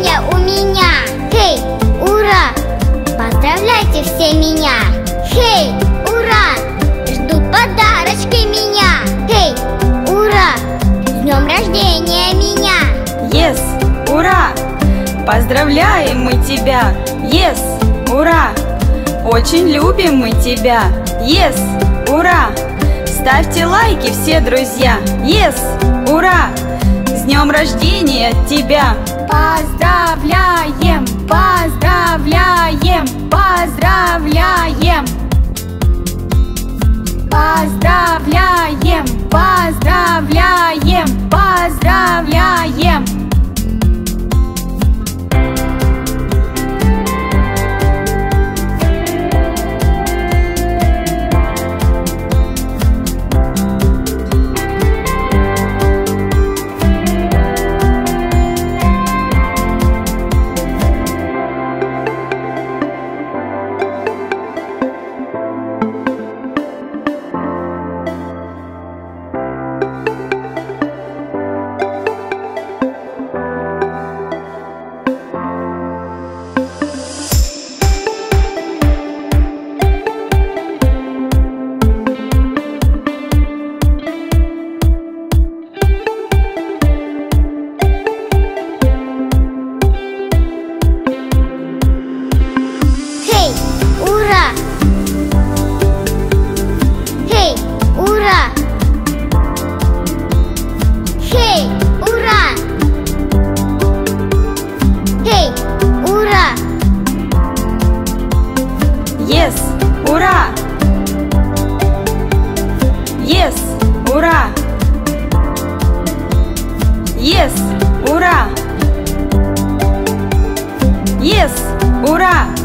рождения у меня Хей, ура! Поздравляйте все меня Хей, ура! Ждут подарочки меня Хей, ура! С днем рождения меня Yes, ура! Поздравляем мы тебя! Yes, ура! Очень любим мы тебя! Yes, ура! Ставьте лайки все, друзья! Yes, днем рождения тебя! Поздравляем, поздравляем, поздравляем Поздравляем, поздравляем, поздравляем Ura!